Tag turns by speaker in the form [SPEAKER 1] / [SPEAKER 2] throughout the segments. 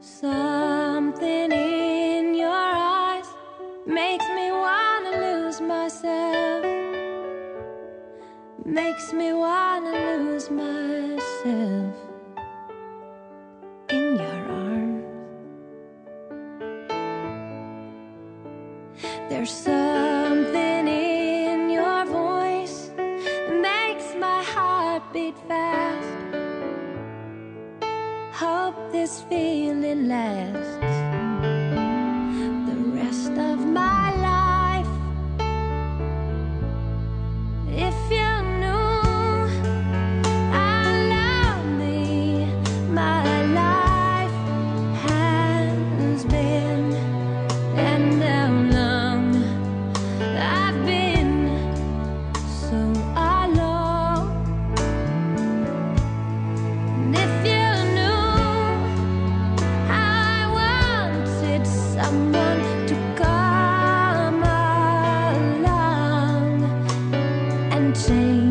[SPEAKER 1] Something in your eyes makes me wanna lose myself. Makes me wanna lose myself in your arms. There's so hope this feeling lasts the rest of my life. change.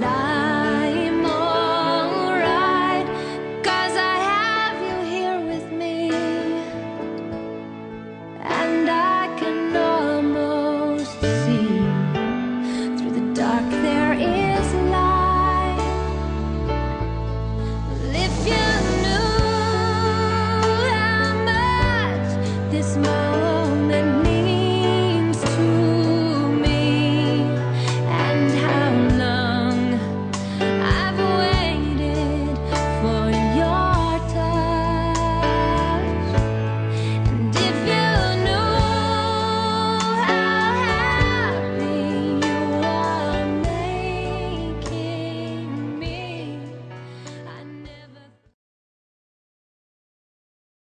[SPEAKER 1] la